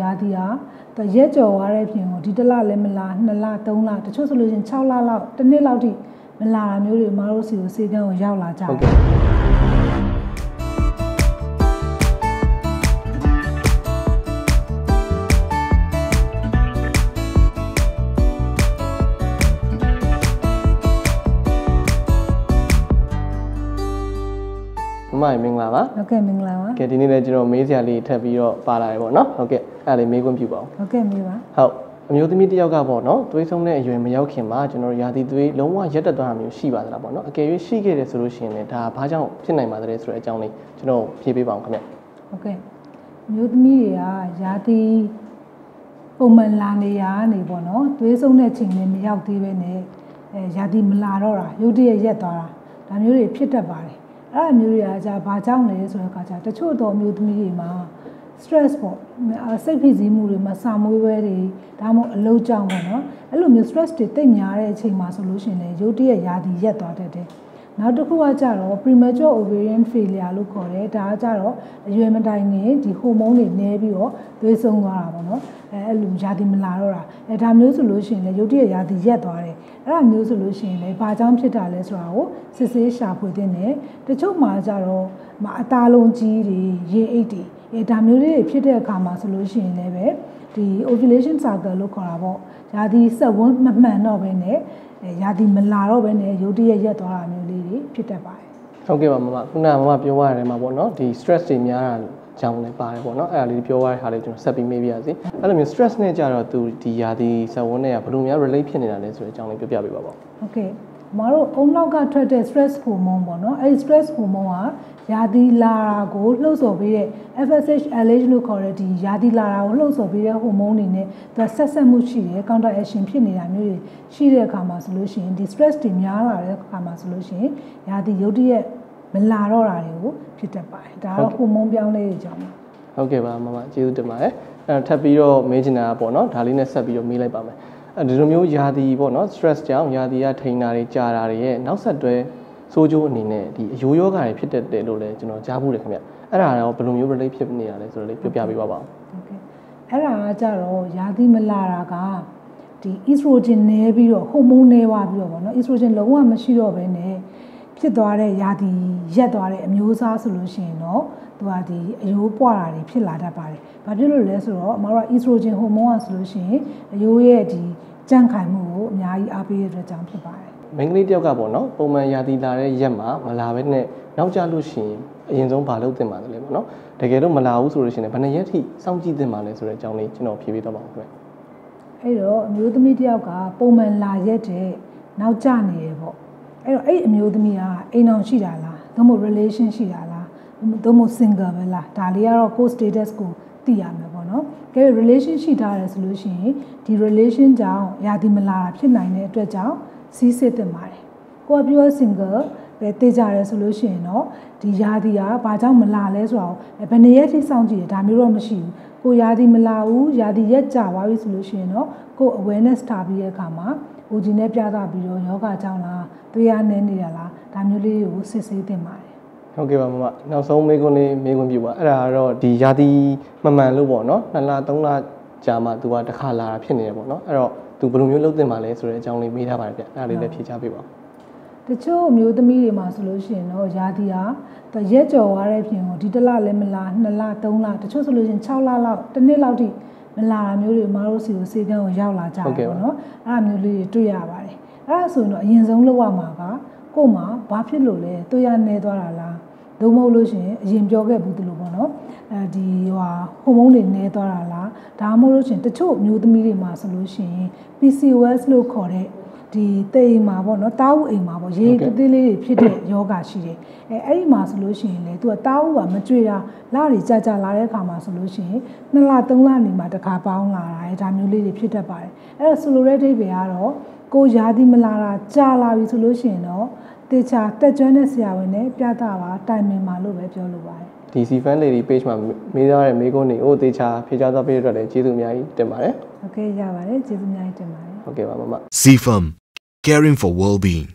ရာသီဟာသူရက်ကြော်သွားတဲ့ပြင်ကိုဒီတစ်လလည်းမလာ2လ3လတချို့ဆိုလို့ရှိရင်6လလောက်တစ်နှစ်လောက်ထိမလာတာမျိုးတွေအမတို့စီကိုစေကန်းကိုရောက်လာကြတယ် မမရေမင်္ဂလာပါဟုတ်ကဲ့မင်္ဂလာပါကဲဒီနေ့လည်းကျွန်တော်မေးစရာလေးထပ်ပြီးတော့ပါလာတယ်ပေါ့နော်ဟုတ်ကဲ့အဲ့ဒါလေးမေးခွင့်ပြုပါဦးဟုတ်ကဲ့မေးပါဟုတ်အမျိုးသမီးတစ်ယောက်ကပေါ့နော်သွေးဆုံးတဲ့အရွယ်မရောက်ခင်မှာကျွန်တော်တို့ရာသီသွေးလုံးဝရက်တက်သွားတာမျိုးရှိပါသလားပေါ့နော်အကယ်၍ရှိခဲ့တယ်ဆိုလို့ရှိရင်လည်းဒါဘာကြောင့်ဖြစ်နိုင်ပါသလဲဆိုတဲ့အကြောင်းလေးကျွန်တော်ဖြေပေးပါအောင်ခင်ဗျဟုတ်ကဲ့မျိုးသမီးတွေကရာသီပုံမှန်လာနေရနေပေါ့နော်သွေးဆုံးတဲ့ချိန်လည်းမရောက်သေးပဲနဲ့အဲရာသီမလာတော့တာရုတ်တရက်ရက်သွားတာဒါမျိုးတွေဖြစ်တတ်ပါတယ် အဲ့ဒါမျိုးတွေကじゃဘာကြောင့်လဲဆိုတော့အခါကျတချို့တော့မျိုးသမီးတွေမှာ stress ပေါ့အာစိတ်ဖိစီးမှုတွေမှာစာမွေးပွဲတွေဒါမှမဟုတ်အလုပ်ကြောင့်ပေါ့နော်အဲ့လိုမျိုး stress တွေတိတ်များတဲ့အချိန်မှာဆိုလို့ရှိရင်လေရုတ်တရက်ရာသီရက်သွားတတ်တယ် နောက်တစ်ခုကကြတော့ premature ovarian failure လို့ခေါ်တယ်ဒါကကြတော့အရွယ်မတိုင်ခင်ဒီဟိုမုန်းတွေနည်းပြီးတော့သွေးဆုံးသွားတာပေါ့နော်အဲအဲ့လိုရာသီမလာတော့တာအဲဒါမျိုးဆိုလို့ရှိရင်လေရုတ်တရက်ရာသီရက်သွားတယ်အဲ့ဒါမျိုးဆိုလို့ရှိရင်လေဘာကြောင့်ဖြစ်တာလဲဆိုတာကိုစစ်ဆေးရှာဖွေသင့်တယ်တချို့မှာကြတော့မအသားလုံးကြီးတွေရေအိတ်တွေအဲဒါမျိုးလေးတွေဖြစ်တဲ့အခါမှာဆိုလို့ရှိရင်လည်းပဲ ဒီ ovulation cycle လို့ခေါ်တာပေါ့ယာဒီဆက်ဝန်းမမှန်တော့ဘဲနဲ့ယာဒီမလာတော့ဘဲနဲ့ရုတ်တရက်ရက်သွားတာမျိုးလေးတွေဖြစ်တတ်ပါတယ်ဟုတ်ကဲ့ပါမမခုနကမမပြောရတယ်မှာပေါ့နော်ဒီ stress တွေများတာကြောင်းလည်းပါတယ်ပေါ့နော်အဲ့ဒါလေးပြောရတဲ့ဟာလေးကျွန်တော်ဆက်ပြီးမေးပြရစီအဲ့လိုမျိုး stress နဲ့ကြတော့သူဒီယာဒီဇဝန်းနဲ့ကဘယ်လိုများ relate ဖြစ်နေတာလဲဆိုတဲ့အကြောင်းလေးပြောပြပေးပါပေါ့ဟုတ်ကဲ့ မတို့အုံနောက်ကထွက်တဲ့ stress hormone ပေါ့နော်အဲဒီ stress hormone ကယာသီလာတာကိုလှုပ်ဆော်ပေးတဲ့ FSH LH လို့ခေါ်တဲ့ဒီယာသီလာတာကိုလှုပ်ဆော်ပေးတဲ့ hormone တွေနဲ့သူဆက်ဆက်မှုရှိတယ် counter action ဖြစ်နေတာမျိုးတွေရှိတဲ့အခါမှာဆိုလို့ရှိရင်ဒီ stress တွေများလာတဲ့အခါမှာဆိုလို့ရှိရင်ယာသီရုတ်တရက်မလာတော့တာတွေကိုဖြစ်တတ်ပါတယ်ဒါကတော့ hormone ပြောင်းလဲတွေကြောင့်ပါဟုတ်ကဲ့ပါမမကျေးဇူးတင်ပါတယ်အဲ့တော့ထပ်ပြီးတော့မေးချင်တာကပေါ့နော်ဒါလေးနဲ့ဆက်ပြီးတော့မေးလိုက်ပါမယ်အဲ ဒီလိုမျိုးယာသီပေါ့နော် stress ကြောင့်ယာသီကထိန်တာတွေကြာတာတွေရဲ့နောက်ဆက်တွဲဆိုးကျိုးအနေနဲ့ဒီအယိုးယောဂါတွေဖြစ်တတ်တယ်လို့လည်းကျွန်တော်ကြားဘူးတယ်ခင်ဗျအဲ့ဒါတော့ဘယ်လိုမျိုး relate ဖြစ်နေတာလဲဆိုတော့လေးပြောပြပေးပါပါဦးဟုတ်ကဲ့အဲ့ဒါကကြတော့ယာသီမလာတာကဒီ estrogen နည်းပြီးတော့ဟိုမုန်းနည်းသွားပြီးတော့ဗောနော် estrogen လုံးဝမရှိတော့ဘဲနဲ့ဖြစ်သွားတဲ့ယာသီရက်သွားတဲ့အမျိုးအစားဆိုလို့ရှိရင်တော့သူကဒီအယိုးပွားတာတွေဖြစ်လာတတ်ပါတယ်။ဘာဖြစ်လို့လဲဆိုတော့အမတို့က estrogen ဟိုမုန်းကဆိုလို့ရှိရင်အယိုးရဲ့ဒီ ကြန့်ခိုင်မှုကိုအများကြီးအားပေးရတဲ့အတွက်ကြောင့်ဖြစ်ပါတယ်မိန်းကလေးတယောက်ကပေါ့နော်ပုံမှန်ယာသီလာတဲ့ရက်မှာမလာဘဲနဲ့နောက်ကျလို့ရှိရင်အရင်ဆုံးဘာလုပ်သင့်ပါသလဲပေါ့နော်တကယ်လို့မလာဘူးဆိုလို့ရှိရင်ဘယ်နှစ်ရက်ထိစောင့်ကြည့်သင့်ပါလဲဆိုတဲ့အကြောင်းလေးကျွန်တော်ဖြေပေးတော့ပါဦးခင်ဗျ။အဲ့တော့အမျိုးသမီးတယောက်ကပုံမှန်လာရက်တဲ့နောက်ကျနေရပေါ့။အဲ့တော့အဲ့အမျိုးသမီးကအိမ်အောင်ရှိတာလား။သို့မဟုတ် relation ရှိတာလား။သို့မဟုတ် single ပဲလား။ဒါလေးကတော့ co status ကိုသိရမယ်ပေါ့ နော်။ကဲ relation ရှိထားတယ်ဆိုလို့ရှိရင်ဒီ relation ကြောင့်ယာတိမလာတာဖြစ်နိုင်တဲ့အတွက်ကြောင့်စီးစစ်တင်ပါတယ်။ကိုကပြော single ပဲသိကြရဲဆိုလို့ရှိရင်တော့ဒီယာတိကဘာကြောင့်မလာလဲဆိုတော့ဘယ်နှစ်ရက်ထိစောင့်ကြည့်ရဒါမျိုးတော့မရှိဘူး။ကိုယာတိမလာဘူးယာတိရက်ကြာသွားပြီဆိုလို့ရှိရင်တော့ကို awareness ထားပြီးတဲ့အခါမှာ OG နဲ့ပြသပြီးတော့ယောဂကြောင့်လားသွေးရနေနေတာလားဒါမျိုးလေးကိုစစ်ဆေးတင်ပါတယ် ဟုတ်ကဲ့ပါမမနောက်ဆုံးမေးခွန်းလေးမေးခွန်းပြုပါအဲ့ဒါကတော့ဒီယာသီမမှန်လို့ပေါ့နော်နှစ်လသုံးလကြာမှ तू ကတစ်ခါလာတာဖြစ်နေတယ်ပေါ့နော်အဲ့တော့ तू ဘယ်လိုမျိုးလုပ်သင့်ပါလဲဆိုတဲ့အကြောင်းလေးမေးထားပါတယ်ဗျအဲ့ဒါလေးလည်းဖြေချပေးပါဦးတချို့အမျိုးသမီးတွေမှာဆိုလို့ရှိရင်တော့ယာတီဟာသူရက်ကြော်သွားတဲ့ပြင်ကိုဒီတစ်လလည်းမလာနှစ်လသုံးလတချို့ဆိုလို့ရှိရင်6လလောက်တစ်နှစ်လောက်ထိမလာတာမျိုးတွေမတို့စီကိုစေကန်းကိုရောက်လာကြတယ်ပေါ့နော်အဲ့ဒါမျိုးလေးတွေတွေ့ရပါတယ်အဲ့ဒါဆိုရင်တော့အရင်ဆုံးလောက်ရမှာကကို့မှာဘာဖြစ်လို့လဲတွေ့ရနေသွားတာလား ဒုမဟုတ်လို့ရှိရင်အရင်ပြောခဲ့ဘူးတလို့ပေါ့နော်အဲဒီဟိုဟိုမုန်းတွေနဲသွားတာလားဒါမှမဟုတ်လို့ရှိရင်တချို့မျိုးသမီးတွေမှာဆိုလို့ရှိရင် PCOS လို့ခေါ်တဲ့ဒီတိမ်မှာပေါ့နော်တားဥအိမ်မှာပေါ့ရေတသေးလေးတွေဖြစ်တဲ့ယောဂရှိတယ်အဲအဲ့ဒီမှာဆိုလို့ရှိရင်လေသူကတားဥကမကြွေတာလာတွေကြာကြာလာတဲ့အခါမှာဆိုလို့ရှိရင်နှစ်လသုံးလနေမှာတစ်ခါပေါင်းလာတာအဲဒါမျိုးလေးတွေဖြစ်တတ်ပါတယ်အဲ့တော့ဆိုလိုတဲ့ဒိဗေကတော့ကိုရာသီမလာတာကြာလာပြီဆိုလို့ရှိရင်တော့ တေချာတက်ကျွမ်းတဲ့ဆရာဝန်နဲ့ပြတာပါတိုင်ပင်ပါလို့ပဲပြောလိုပါတယ် ဒီ C fan lady page မှာမေးထားတဲ့မေးခွန်းတွေကိုတေချာဖြေချသွားပေးရတဲ့အတွက်လည်းကျေးဇူးအများကြီးတင်ပါတယ် โอเคရပါတယ်ကျေးဇူးအများကြီးတင်ပါတယ် ဟုတ်ကဲ့ပါမမ CFM, caring for well-being.